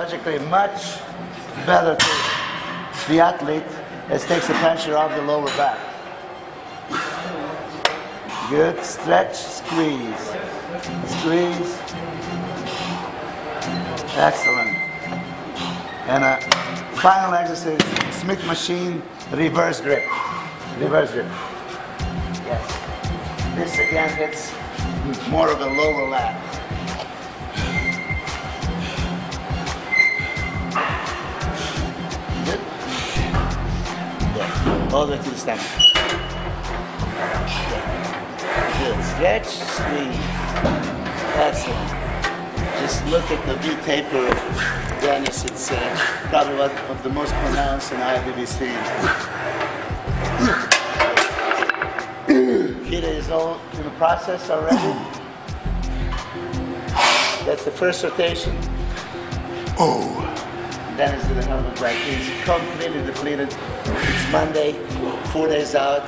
Much better to the athlete as takes the pressure off the lower back. Good, stretch, squeeze, squeeze. Excellent. And a final exercise, Smith machine, reverse grip. Reverse grip. Yes. This again hits more of the lower lat. All the way to the stomach. Good. Stretch, squeeze. Excellent. Just look at the V-taper Dennis. It's uh, probably one of the most pronounced in IWC. Kid is all in the process already. That's the first rotation. Oh. Dennis did a. He's completely depleted. It's Monday, four days out,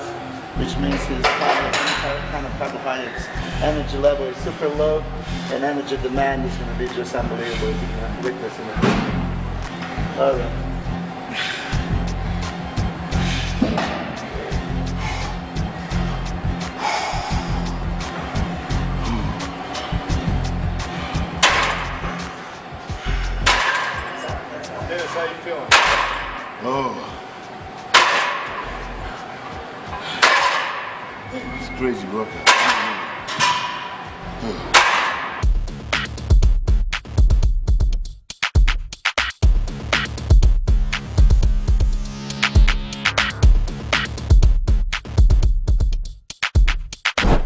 which means his kind of, carbohydrates energy level is super low, and energy demand is going to be just unbelievable. You can witness in it. All right. Crazy workout.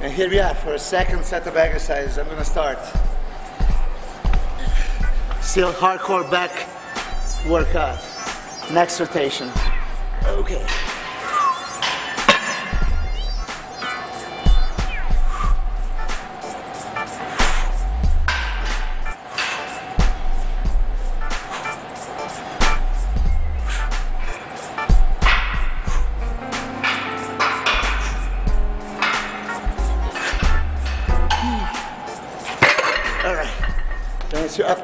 And here we are for a second set of exercises. I'm gonna start. Still hardcore back workout. Next rotation. Okay. check.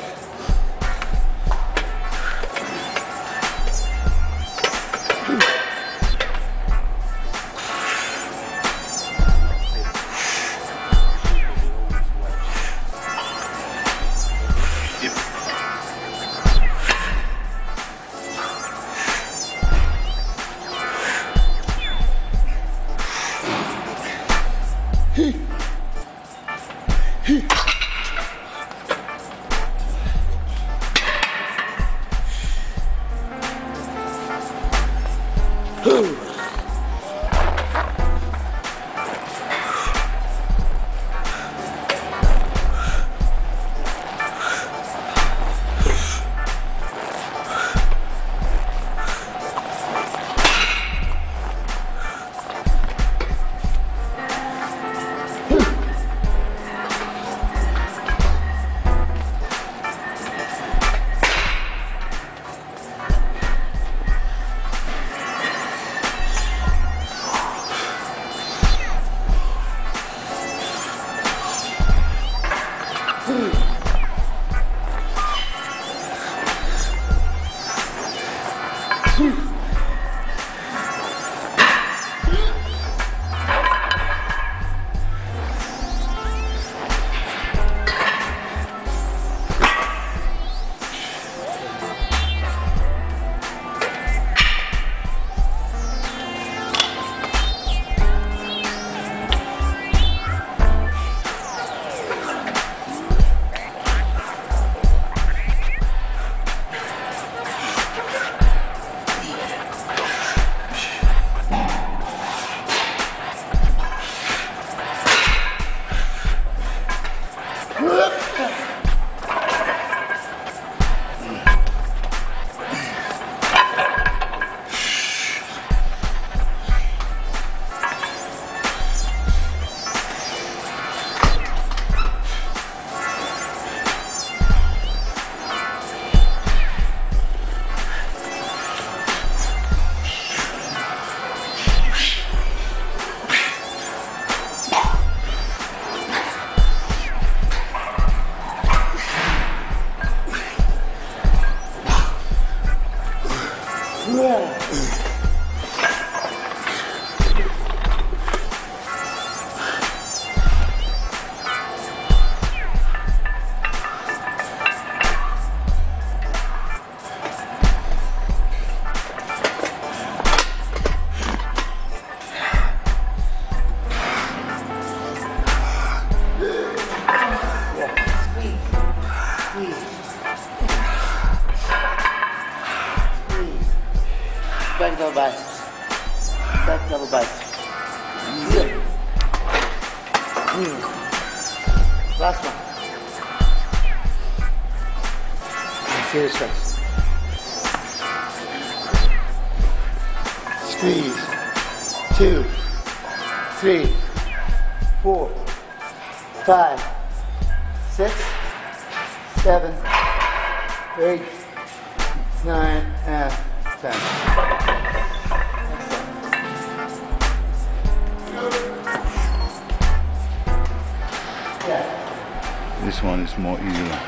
Heat. Heat. Squeeze. Back double biceps. Back double biceps. Good. Mm. Last one. Serious stretch. Squeeze. Two, three, four, five, six, seven, eight, nine, and ten. One is more easier.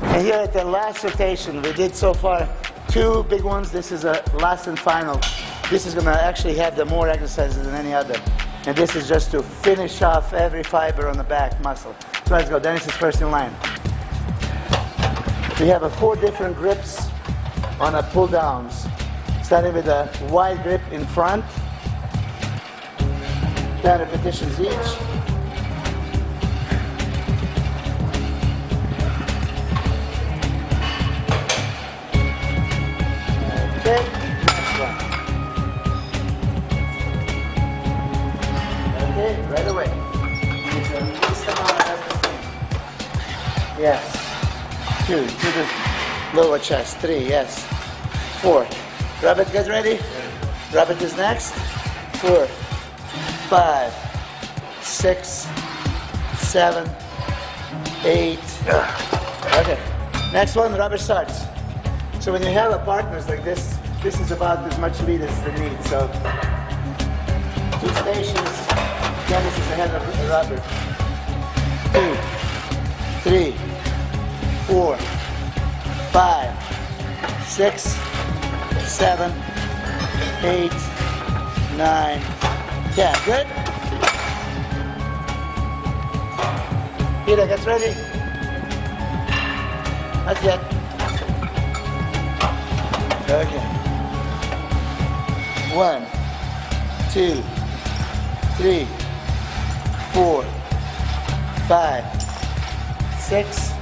And here at the last rotation, we did so far two big ones. This is a last and final. This is gonna actually have the more exercises than any other. And this is just to finish off every fiber on the back muscle. So let's go. Dennis is first in line. We have four different grips on a pull downs. Starting with a wide grip in front. 10 repetitions each. Okay, next one. Okay, right away. Yes. Two, to the lower chest. Three, yes. Four. Rabbit, get ready. Rabbit is next. Four, five, six, seven, eight. Okay. Next one, rubber starts. So when you have a partners like this, this is about as much lead as they need. So two stations, Dennis is ahead of the rubber. Two, three, four, five, six, seven, eight, nine, ten. Good? Peter, get ready. Not yet. Okay. One, two, three, four, five, six,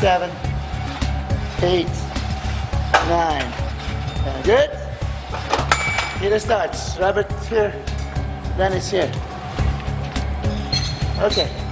seven, eight, nine. Uh, Good? Peter starts. Robert here. Dennis here. Okay.